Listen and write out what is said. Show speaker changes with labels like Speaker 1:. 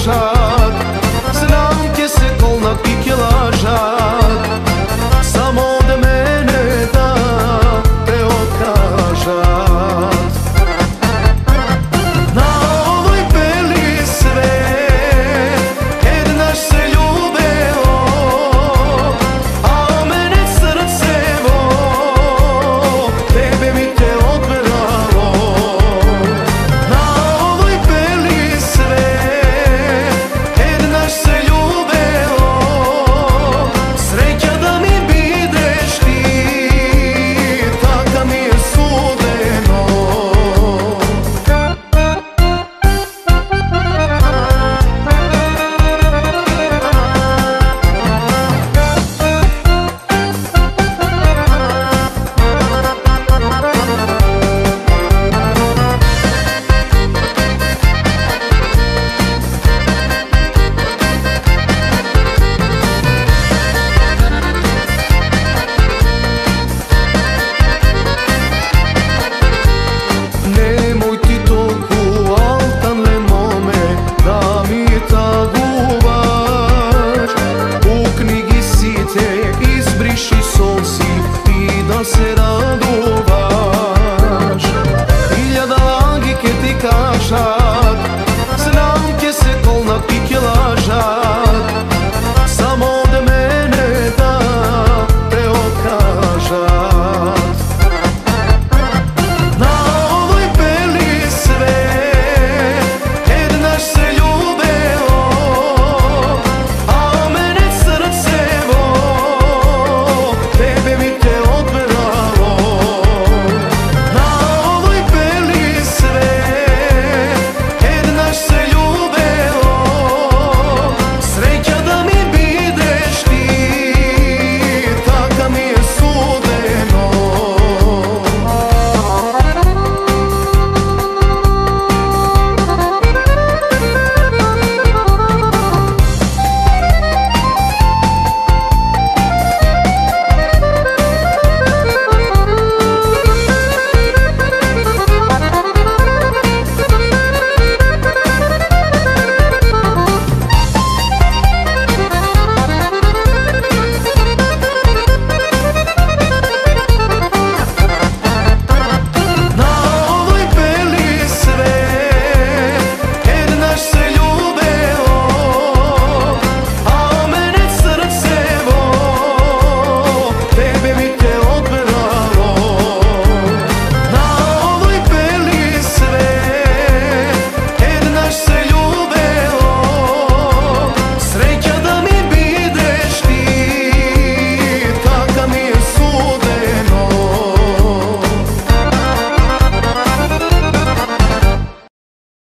Speaker 1: boşa